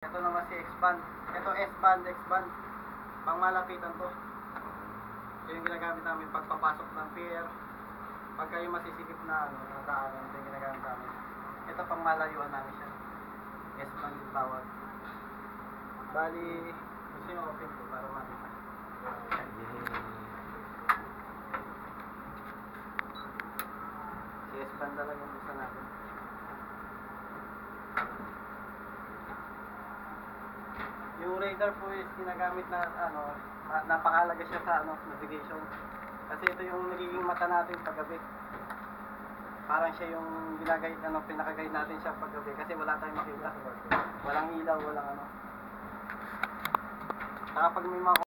Ito naman si X-band. Ito S-band, X-band. Pangmalapitan to. Ito yung ginagamit namin pagpapasok ng pier. Pag kayo masisikip na ano, na daanan, ito yung ginagamit namin. Ito pang malayuan namin siya. S-band yung tawag. Bali, gusto nyo open ko para makita. Si S-band talaga yung gusto natin. Yung radar po is ginagamit na ano, na- napakahalaga siya sa ano, navigation. Kasi ito yung nagiging mata natin paggabi. Parang siya yung ginagay, ano, pinakagay natin siya paggabi kasi wala tayong makita. Walang ilaw, walang ano. Saka pag may mga